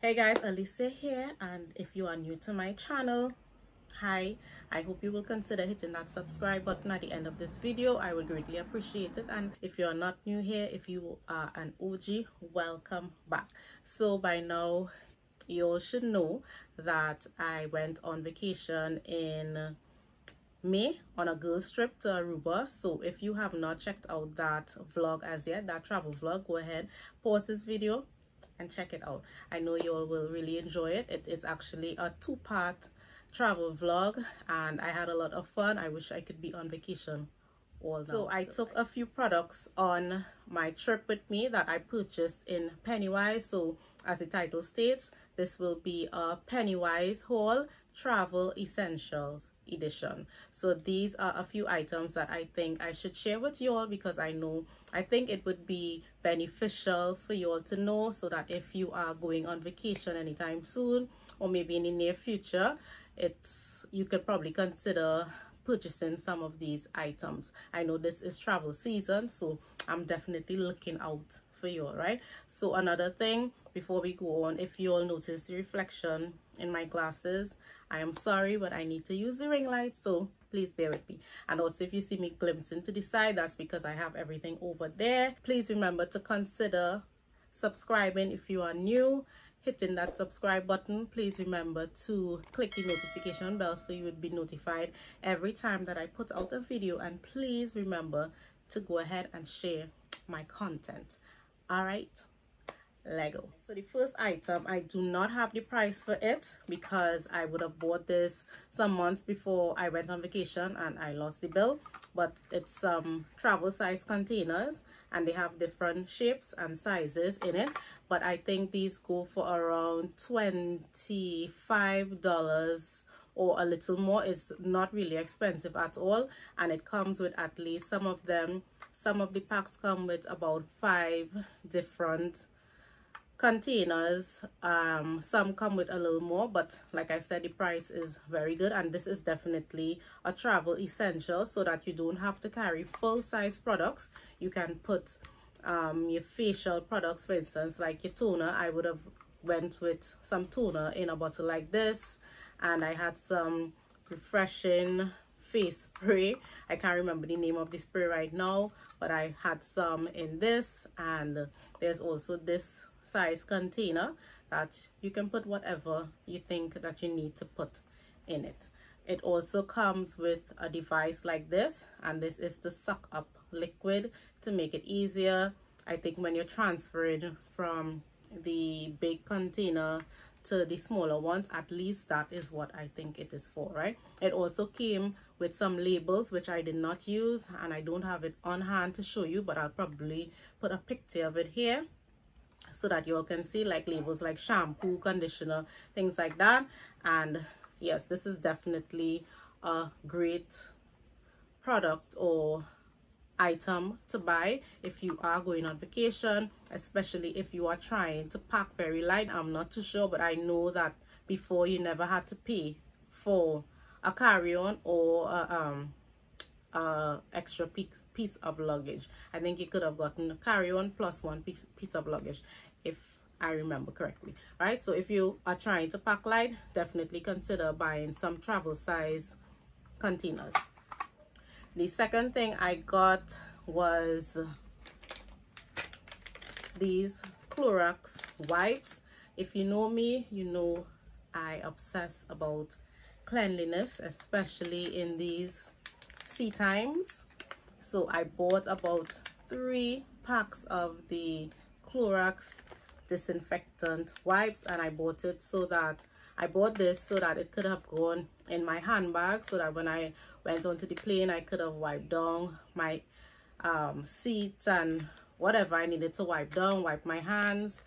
hey guys alicia here and if you are new to my channel hi. I hope you will consider hitting that subscribe button at the end of this video. I would greatly appreciate it. And if you're not new here if you are an og welcome back. So by now you all should know that i went on vacation in May on a girls trip to Aruba. So if you have not checked out that vlog as yet, that travel vlog, go ahead, pause this video, and check it out. I know you all will really enjoy it. It is actually a two-part travel vlog and i had a lot of fun. I wish i could be on vacation all so i took a few products on my trip with me that i purchased in pennywise. So as the title states this will be a pennywise haul travel essentials edition. So these are a few items that i think i should share with you all because i know i think it would be beneficial for you all to know so that if you are going on vacation anytime soon or maybe in the near future it's you could probably consider purchasing some of these items. I know this is travel season so i'm definitely looking out for you all right? So another thing before we go on if you all notice the reflection in my glasses i am sorry but i need to use the ring light so please bear with me. And also if you see me glimpsing to the side that's because i have everything over there. Please remember to consider subscribing if you are new. Hitting that subscribe button please remember to click the notification bell so you would be notified every time that i put out a video. And please remember to go ahead and share my content. All right lego. So the first item i do not have the price for it because i would have bought this some months before i went on vacation and i lost the bill. But it's some travel size containers and they have different shapes and sizes in it. But i think these go for around 25 dollars or a little more. Is not really expensive at all. And it comes with at least some of them. Some of the packs come with about five different containers um some come with a little more but like i said the price is very good and this is definitely a travel essential so that you don't have to carry full size products. You can put um your facial products for instance like your toner. I would have went with some toner in a bottle like this and i had some refreshing face spray. I can't remember the name of the spray right now but i had some in this and there's also this size container that you can put whatever you think that you need to put in it. It also comes with a device like this and this is to suck up liquid to make it easier. I think when you're transferring from the big container to the smaller ones at least that is what i think it is for right? It also came with some labels which i did not use and i don't have it on hand to show you but i'll probably put a picture of it here so that you all can see like labels like shampoo conditioner things like that. And yes this is definitely a great product or item to buy if you are going on vacation especially if you are trying to pack very light. I'm not too sure but i know that before you never had to pay for a carry-on or a, um a extra piece piece of luggage. I think you could have gotten a carry-on plus one piece, piece of luggage if i remember correctly. All right so if you are trying to pack light definitely consider buying some travel size containers. The second thing i got was these Clorox wipes. If you know me you know i obsess about cleanliness especially in these sea times so i bought about three packs of the Clorox disinfectant wipes and I bought it so that I bought this so that it could have gone in my handbag so that when I went onto the plane I could have wiped down my um, seats and whatever I needed to wipe down, wipe my hands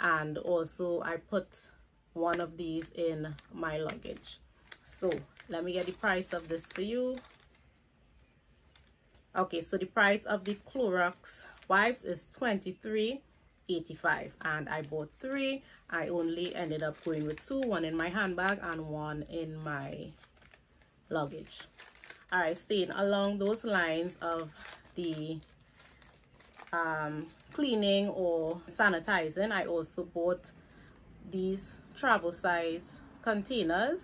and also I put one of these in my luggage. So let me get the price of this for you okay so the price of the Clorox wipes is 23.85 and I bought three. I only ended up going with two one in my handbag and one in my luggage. All right staying along those lines of the um, cleaning or sanitizing I also bought these travel size containers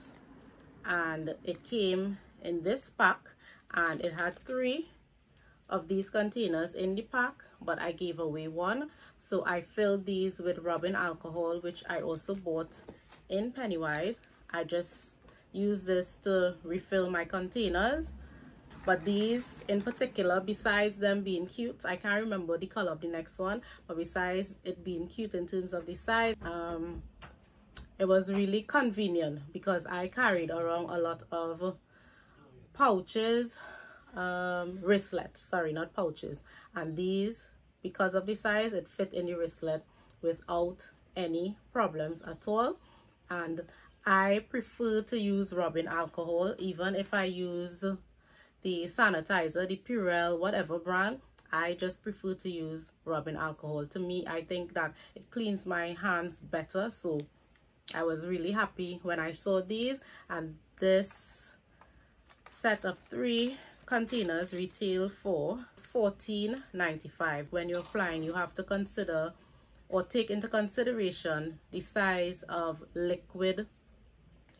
and it came in this pack and it had three of these containers in the pack but I gave away one. So I filled these with rubbing alcohol which I also bought in Pennywise. I just use this to refill my containers. But these in particular besides them being cute I can't remember the color of the next one but besides it being cute in terms of the size um it was really convenient because I carried around a lot of pouches um wristlets sorry not pouches. And these because of the size it fit in the wristlet without any problems at all. And I prefer to use rubbing alcohol even if I use the sanitizer the Purell whatever brand. I just prefer to use rubbing alcohol. To me I think that it cleans my hands better. So I was really happy when I saw these. And this set of three containers retail for $14.95 when you're flying you have to consider or take into consideration the size of liquid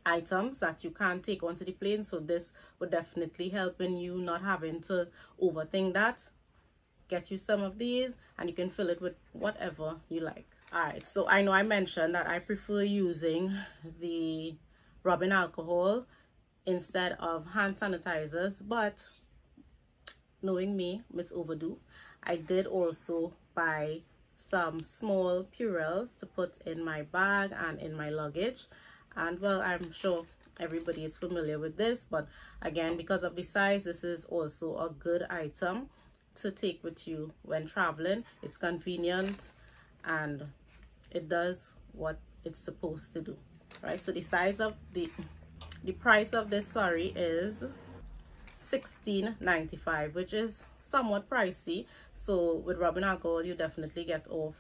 items that you can't take onto the plane. So this would definitely help in you not having to overthink that. Get you some of these and you can fill it with whatever you like. All right so i know i mentioned that i prefer using the rubbing alcohol instead of hand sanitizers but knowing me miss overdo i did also buy some small purells to put in my bag and in my luggage. And well i'm sure everybody is familiar with this but again because of the size this is also a good item to take with you when traveling. It's convenient and it does what it's supposed to do right? So the size of the the price of this sorry is 16.95 which is somewhat pricey. So with rubbing alcohol you definitely get off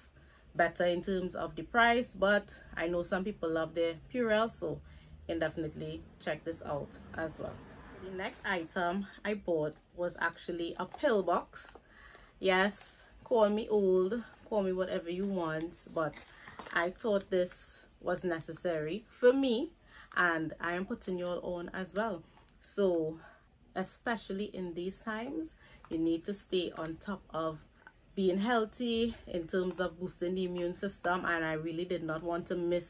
better in terms of the price but i know some people love their purell so you can definitely check this out as well. The next item i bought was actually a pill box yes call me old call me whatever you want but i thought this was necessary for me and i am putting you all on as well. So especially in these times you need to stay on top of being healthy in terms of boosting the immune system. And I really did not want to miss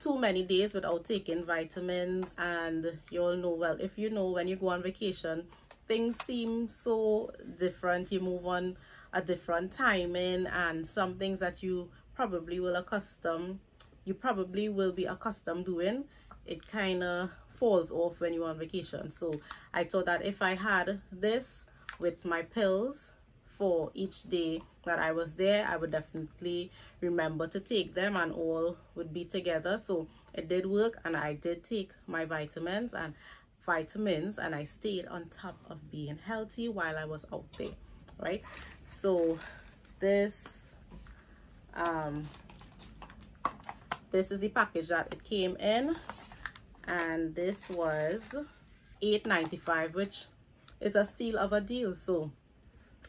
too many days without taking vitamins. And you all know well if you know when you go on vacation things seem so different. You move on a different timing. And some things that you probably will accustom you probably will be accustomed doing it kind of falls off when you're on vacation. So I thought that if I had this with my pills for each day that I was there I would definitely remember to take them and all would be together. So it did work and I did take my vitamins and vitamins and I stayed on top of being healthy while I was out there right? So this um this is the package that it came in and this was 8.95 which is a steal of a deal. So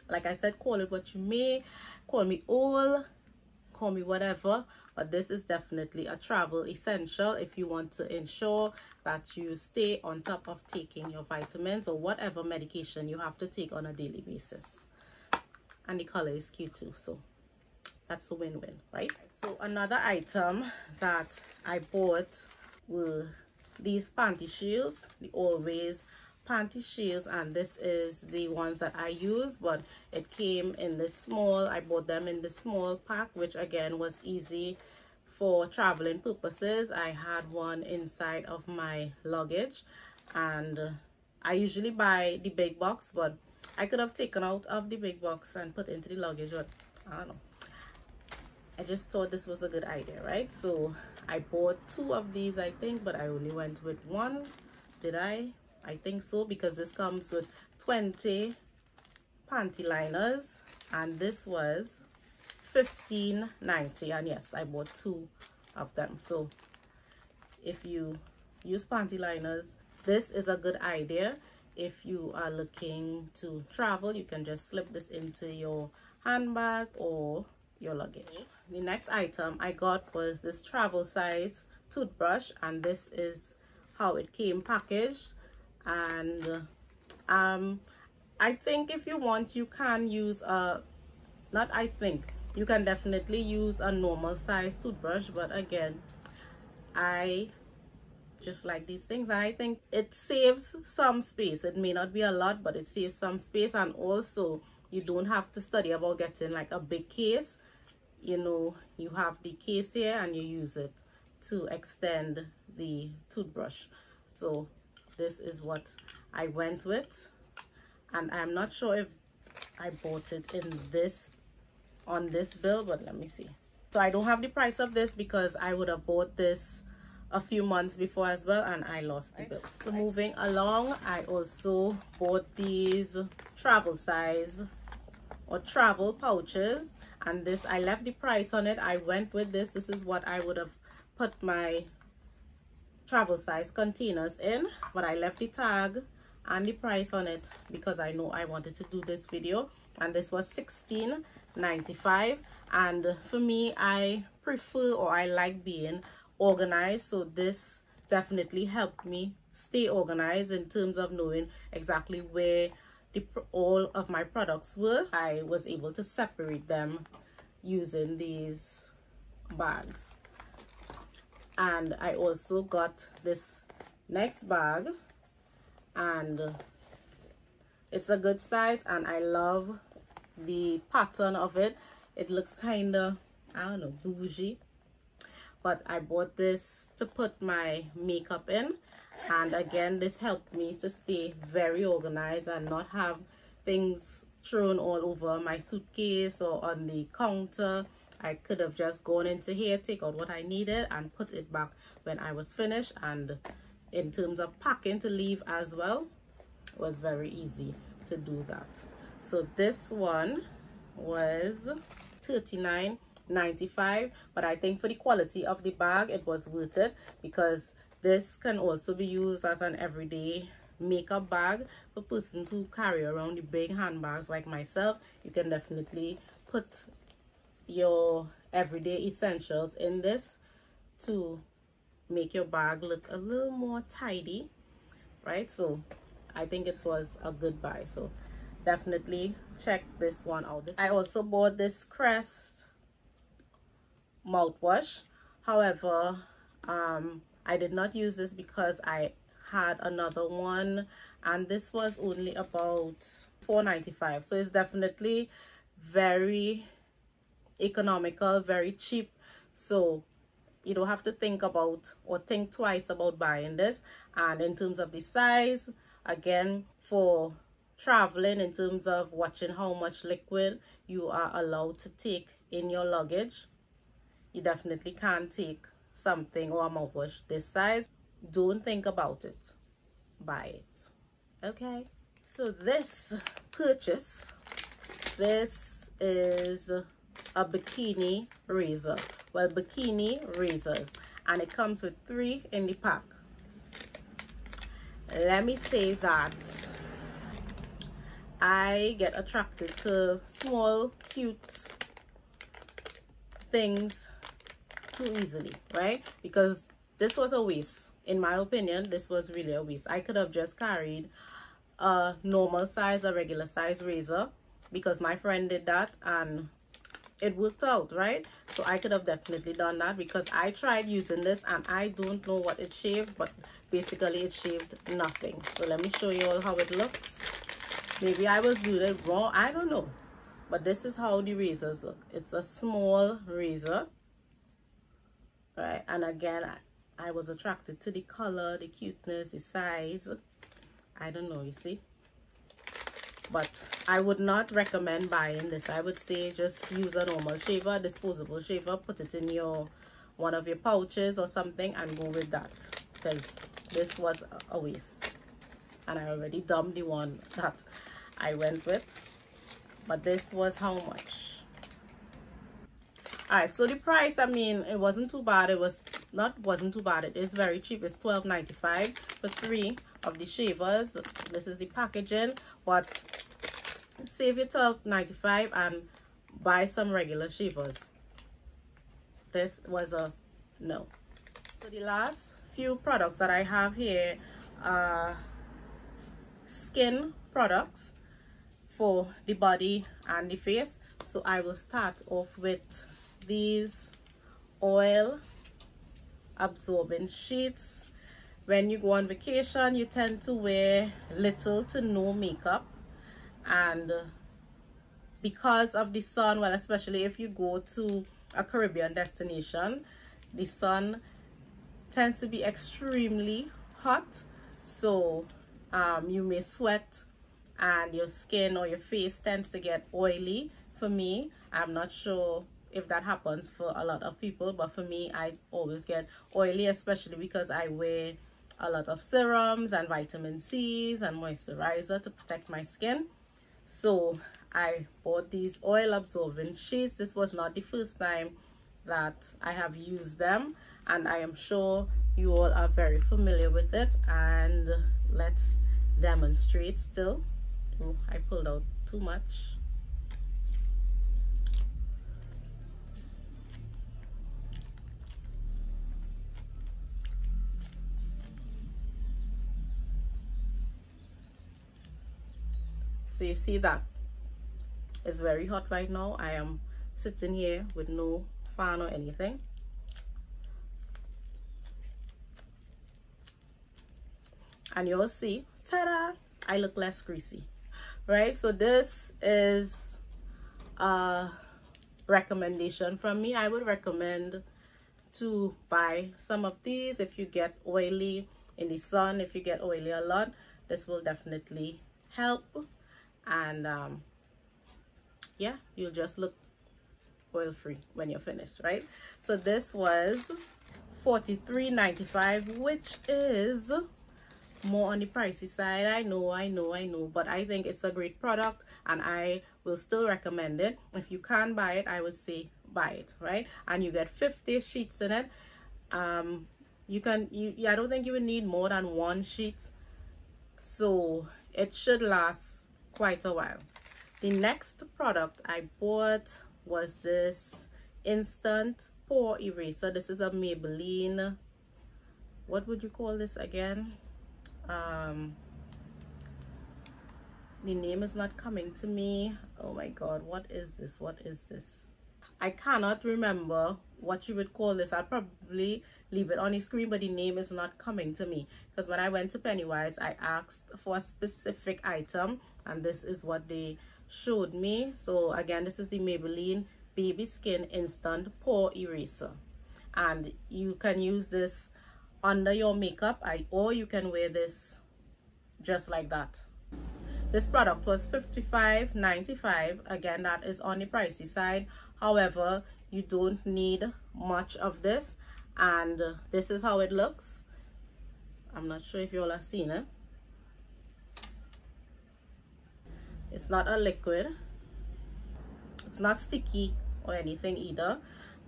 like i said call it what you may. Call me old call me whatever. But this is definitely a travel essential if you want to ensure that you stay on top of taking your vitamins or whatever medication you have to take on a daily basis. And the color is cute too so that's a win-win right? So another item that i bought were these panty shields the always panty shields and this is the ones that I use but it came in the small I bought them in the small pack which again was easy for traveling purposes. I had one inside of my luggage and I usually buy the big box but I could have taken out of the big box and put into the luggage but I don't know. I just thought this was a good idea right? So I bought two of these I think but I only went with one. Did I? I think so because this comes with 20 panty liners and this was 15.90 and yes i bought two of them. So if you use panty liners this is a good idea. If you are looking to travel you can just slip this into your handbag or your luggage the next item i got was this travel size toothbrush and this is how it came packaged. And um i think if you want you can use a not i think you can definitely use a normal size toothbrush but again i just like these things. And i think it saves some space. It may not be a lot but it saves some space. And also you don't have to study about getting like a big case you know you have the case here and you use it to extend the toothbrush. So this is what I went with. And I'm not sure if I bought it in this on this bill but let me see. So I don't have the price of this because I would have bought this a few months before as well and I lost the bill. So moving along I also bought these travel size or travel pouches and this I left the price on it. I went with this. This is what I would have put my travel size containers in but I left the tag and the price on it because I know I wanted to do this video. And this was 16.95 and for me I prefer or I like being organized. So this definitely helped me stay organized in terms of knowing exactly where the all of my products were I was able to separate them using these bags. And I also got this next bag and it's a good size and I love the pattern of it. It looks kind of I don't know bougie. But I bought this to put my makeup in and again this helped me to stay very organized and not have things thrown all over my suitcase or on the counter I could have just gone into here, take out what I needed and put it back when I was finished. And in terms of packing to leave as well, was very easy to do that. So this one was 39.95, but I think for the quality of the bag, it was worth it because this can also be used as an everyday makeup bag for persons who carry around the big handbags like myself. You can definitely put your everyday essentials in this to make your bag look a little more tidy right? So i think it was a good buy. So definitely check this one out. I also bought this crest mouthwash. However um i did not use this because i had another one and this was only about 4.95 so it's definitely very economical very cheap. So you don't have to think about or think twice about buying this. And in terms of the size again for traveling in terms of watching how much liquid you are allowed to take in your luggage you definitely can't take something or a mouthwash this size. Don't think about it. Buy it. Okay? So this purchase this is a bikini razor. Well bikini razors. And it comes with three in the pack. Let me say that I get attracted to small cute things too easily right? Because this was a waste. In my opinion this was really a waste. I could have just carried a normal size a regular size razor because my friend did that and it worked out right? So i could have definitely done that because i tried using this and i don't know what it shaved but basically it shaved nothing. So let me show you all how it looks. Maybe i was doing it wrong i don't know. But this is how the razors look. It's a small razor right? And again I, I was attracted to the color the cuteness the size. I don't know you see? But I would not recommend buying this. I would say just use a normal shaver, disposable shaver, put it in your one of your pouches or something and go with that. Because this was a waste. And I already dumped the one that I went with. But this was how much all right so the price i mean it wasn't too bad. It was not wasn't too bad. It is very cheap. It's 12.95 for three of the shavers. This is the packaging. But save your 12.95 and buy some regular shavers. This was a no. So the last few products that i have here are skin products for the body and the face. So i will start off with these oil absorbing sheets. When you go on vacation you tend to wear little to no makeup. And because of the sun well especially if you go to a caribbean destination the sun tends to be extremely hot. So um, you may sweat and your skin or your face tends to get oily. For me i'm not sure if that happens for a lot of people but for me i always get oily especially because i wear a lot of serums and vitamin c's and moisturizer to protect my skin. So i bought these oil absorbing sheets. This was not the first time that i have used them and i am sure you all are very familiar with it. And let's demonstrate still. Oh i pulled out too much so you see that it's very hot right now. I am sitting here with no fan or anything. And you'll see ta-da i look less greasy right? So this is a recommendation from me. I would recommend to buy some of these if you get oily in the sun if you get oily a lot. This will definitely help and um, yeah you'll just look oil free when you're finished right? So this was 43.95 which is more on the pricey side. I know i know i know but i think it's a great product and i will still recommend it. If you can't buy it i would say buy it right? And you get 50 sheets in it. Um you can you i don't think you would need more than one sheet. So it should last quite a while. The next product i bought was this instant pore eraser. This is a maybelline what would you call this again? Um the name is not coming to me. Oh my god what is this? What is this? I cannot remember what you would call this. I'll probably leave it on the screen but the name is not coming to me. Because when i went to pennywise i asked for a specific item and this is what they showed me. So again this is the maybelline baby skin instant pore eraser. And you can use this under your makeup. I, or you can wear this just like that. This product was 55.95 again that is on the pricey side. However you don't need much of this. And this is how it looks. I'm not sure if you all have seen it it's not a liquid. It's not sticky or anything either.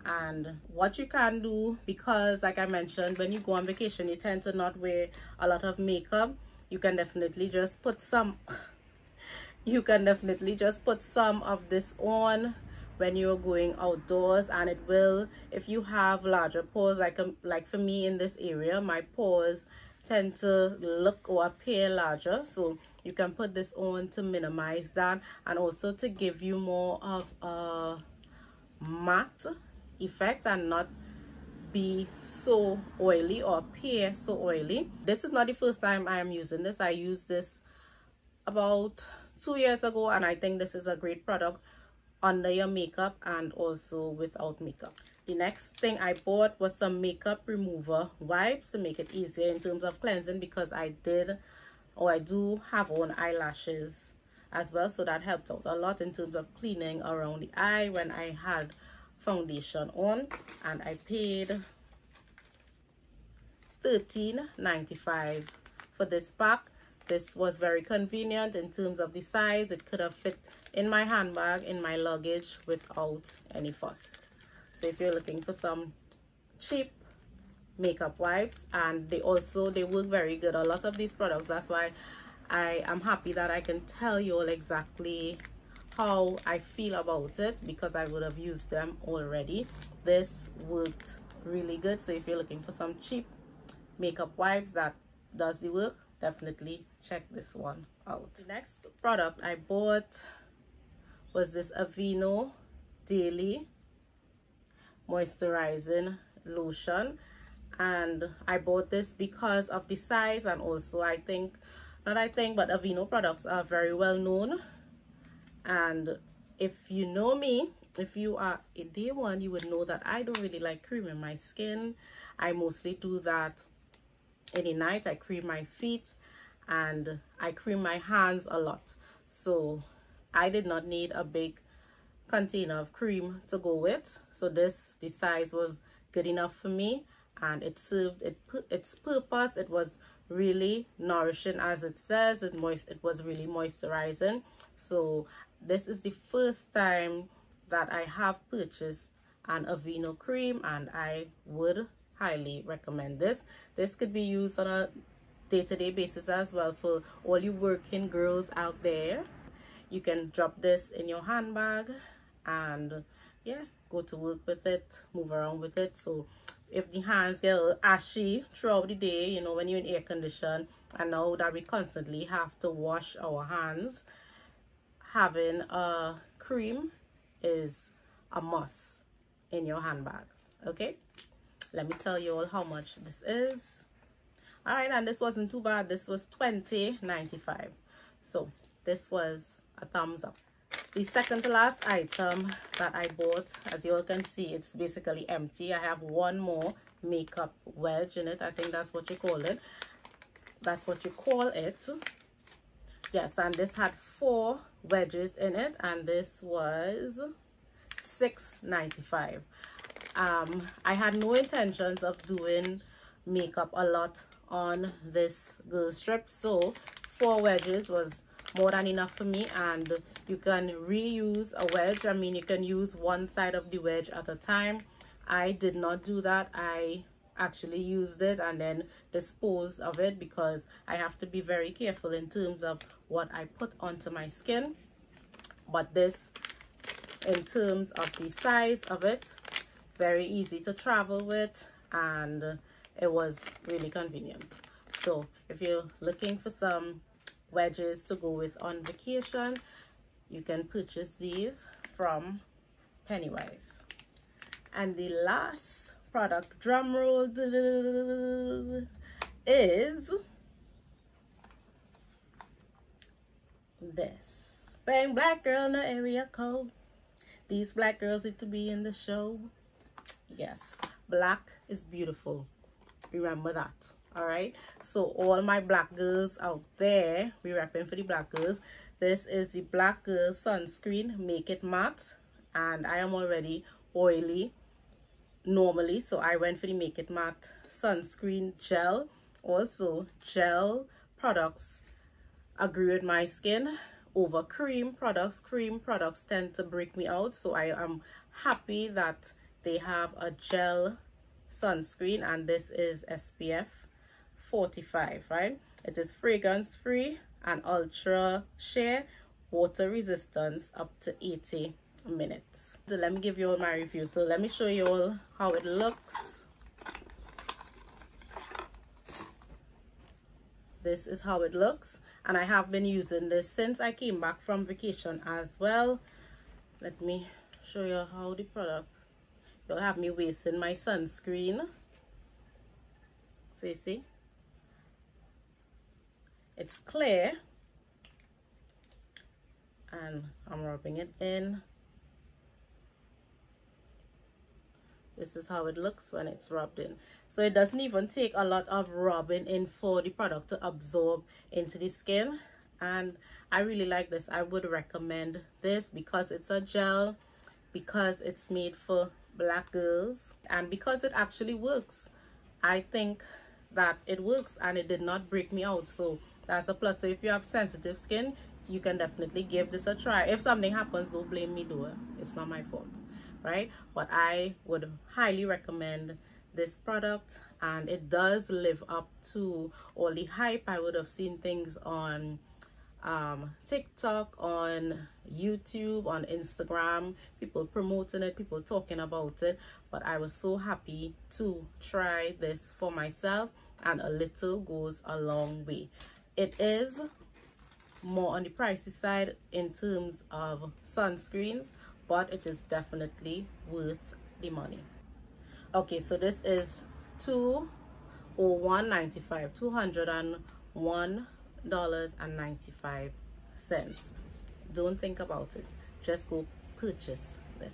And what you can do because like i mentioned when you go on vacation you tend to not wear a lot of makeup. You can definitely just put some you can definitely just put some of this on when you're going outdoors. And it will if you have larger pores like um, like for me in this area my pores tend to look or appear larger. So you can put this on to minimize that and also to give you more of a matte effect and not be so oily or appear so oily. This is not the first time i am using this. I used this about two years ago and i think this is a great product under your makeup and also without makeup the next thing i bought was some makeup remover wipes to make it easier in terms of cleansing because i did or i do have on eyelashes as well so that helped out a lot in terms of cleaning around the eye when i had foundation on and I paid $13.95 for this pack. This was very convenient in terms of the size. It could have fit in my handbag, in my luggage without any fuss. so if you're looking for some cheap makeup wipes and they also they work very good a lot of these products that's why I am happy that I can tell you all exactly how I feel about it because I would have used them already this worked really good so if you're looking for some cheap makeup wipes that does the work definitely check this one out. The next product I bought was this Aveeno Daily Moisturizing Lotion. And I bought this because of the size and also I think not I think but Aveeno products are very well known. And if you know me if you are a day one you would know that I don't really like cream in my skin. I mostly do that in the night I cream my feet and I cream my hands a lot. So I did not need a big container of cream to go with. So this the size was good enough for me and it served it its purpose. It was really nourishing as it says. It moist it was really moisturizing. So this is the first time that I have purchased an Aveeno cream and I would highly recommend this. This could be used on a day-to-day -day basis as well for all you working girls out there. You can drop this in your handbag and yeah go to work with it move around with it. So if the hands get ashy throughout the day you know when you're in air condition I know that we constantly have to wash our hands. Having a cream is a must in your handbag okay let me tell you all how much this is. All right and this wasn't too bad. This was 20.95 so this was a thumbs up. The second to last item that i bought as you all can see it's basically empty. I have one more makeup wedge in it. I think that's what you call it. That's what you call it. Yes and this had four wedges in it and this was 6.95 um i had no intentions of doing makeup a lot on this girl strip. So four wedges was more than enough for me. And you can reuse a wedge. I mean you can use one side of the wedge at a time. I did not do that. I actually used it and then disposed of it because i have to be very careful in terms of what i put onto my skin. But this in terms of the size of it very easy to travel with and it was really convenient. So if you're looking for some wedges to go with on vacation you can purchase these from Pennywise. And the last product drum roll is this. Bang black girl no area code. These black girls need to be in the show yes. Black is beautiful. Remember that. All right so all my black girls out there we repping for the black girls. This is the black girl sunscreen make it matte. And i am already oily normally so i went for the make it matte sunscreen gel. Also gel products agree with my skin. Over cream products cream products tend to break me out so i am happy that they have a gel sunscreen and this is SPF 45 right? It is fragrance free and ultra sheer water resistance up to 80 minutes. So let me give you all my review. So let me show you all how it looks. This is how it looks. And I have been using this since I came back from vacation as well. Let me show you how the product You'll have me wasting my sunscreen. So you see? It's clear. And I'm rubbing it in. This is how it looks when it's rubbed in. So it doesn't even take a lot of rubbing in for the product to absorb into the skin. And I really like this. I would recommend this because it's a gel, because it's made for black girls and because it actually works i think that it works and it did not break me out so that's a plus. So if you have sensitive skin you can definitely give this a try. If something happens don't blame me though. It's not my fault right? But i would highly recommend this product and it does live up to all the hype. I would have seen things on um, TikTok, on YouTube, on Instagram, people promoting it, people talking about it. But I was so happy to try this for myself and a little goes a long way. It is more on the pricey side in terms of sunscreens, but it is definitely worth the money. Okay, so this is 201.95, 201 dollars and 95 cents. Don't think about it. Just go purchase this.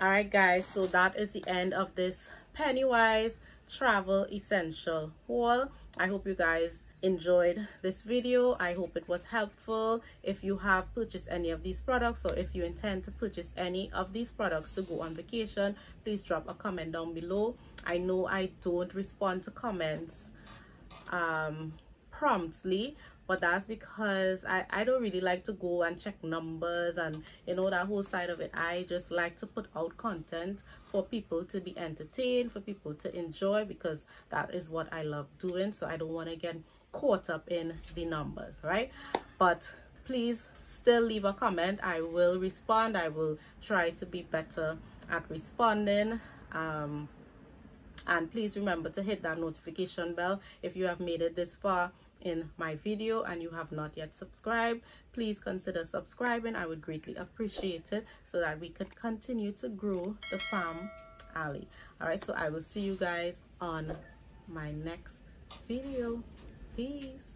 All right guys so that is the end of this pennywise travel essential haul. I hope you guys enjoyed this video. I hope it was helpful. If you have purchased any of these products or if you intend to purchase any of these products to go on vacation please drop a comment down below. I know i don't respond to comments um promptly but that's because I, I don't really like to go and check numbers and you know that whole side of it. I just like to put out content for people to be entertained for people to enjoy because that is what I love doing. So I don't want to get caught up in the numbers right? But please still leave a comment. I will respond. I will try to be better at responding. Um and please remember to hit that notification bell if you have made it this far in my video and you have not yet subscribed please consider subscribing. I would greatly appreciate it so that we could continue to grow the farm alley. All right so i will see you guys on my next video. Peace